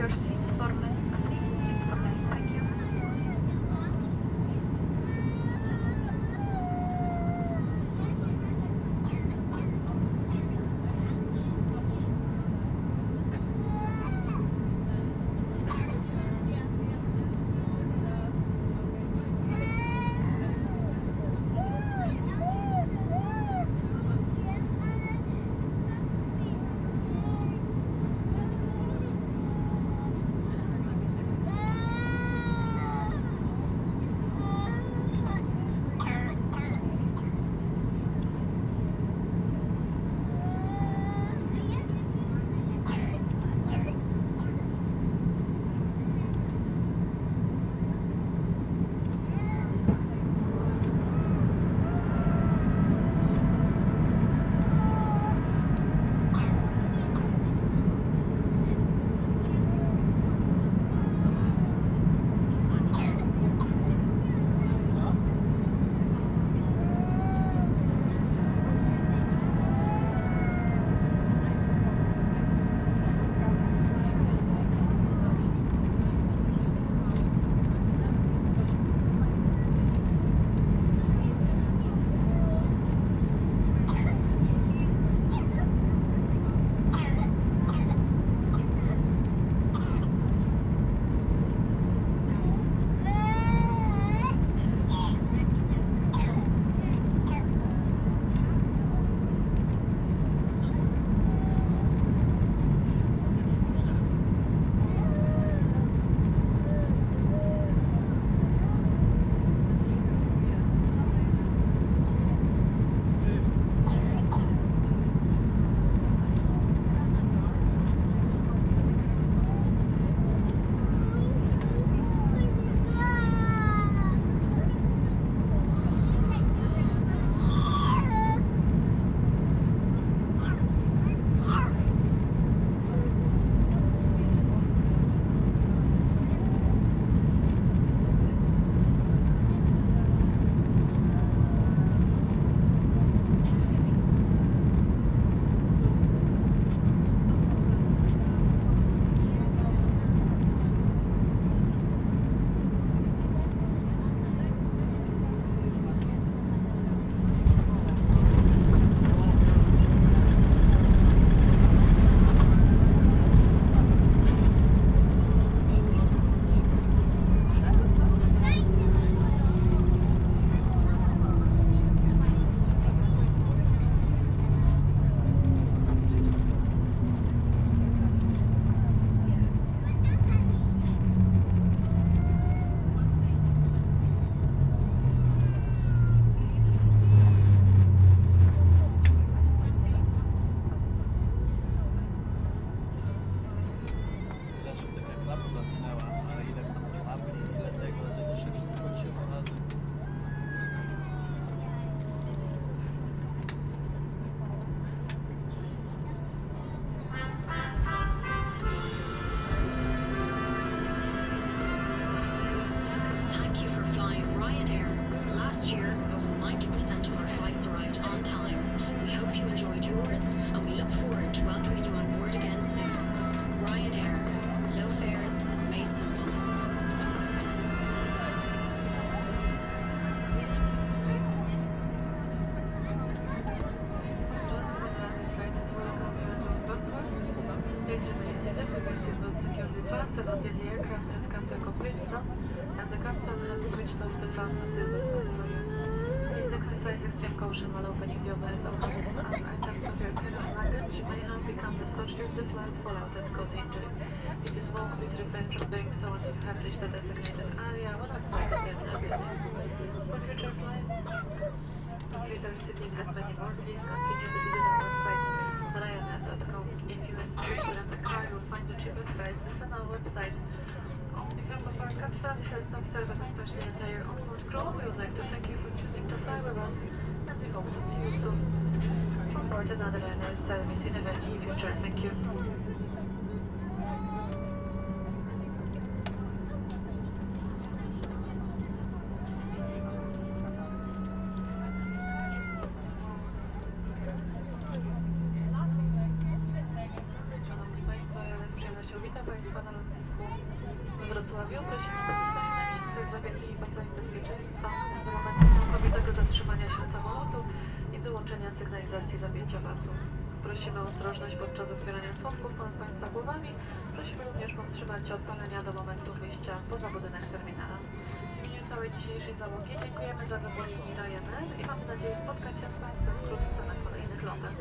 your seatbelt securely fastened until the aircraft has come to a complete stop and the captain has switched off the fasten seatbelt sign for you. Please exercise extreme caution while opening the overhead doors as items of your carry-on luggage may have become dislodged if the flight fallout and cause injury. If you smoke, please refrain from doing so until you have reached the designated area when outside the building. For future flights, please are sitting at many more. Please continue to visit our website ryanair.com. If you wish to rent a car, you will find first officer, and especially entire onboard crew, we would like to thank you for choosing to fly with us, and we hope to see you soon on board another Ryanair service in the very near future. Thank you. Wrocławiu. Prosimy o pozostanie na miejscu dla wielkiej pasami bezpieczeństwa z elementem całkowitego zatrzymania się samochodu i wyłączenia sygnalizacji zapięcia pasu. Prosimy o ostrożność podczas otwierania słomków ponad Państwa głowami. Prosimy również powstrzymać się od do momentu wyjścia poza budynek terminala. W imieniu całej dzisiejszej załogi dziękujemy za wybór linii Ryanair i mamy nadzieję spotkać się z Państwem wkrótce na kolejnych lotach.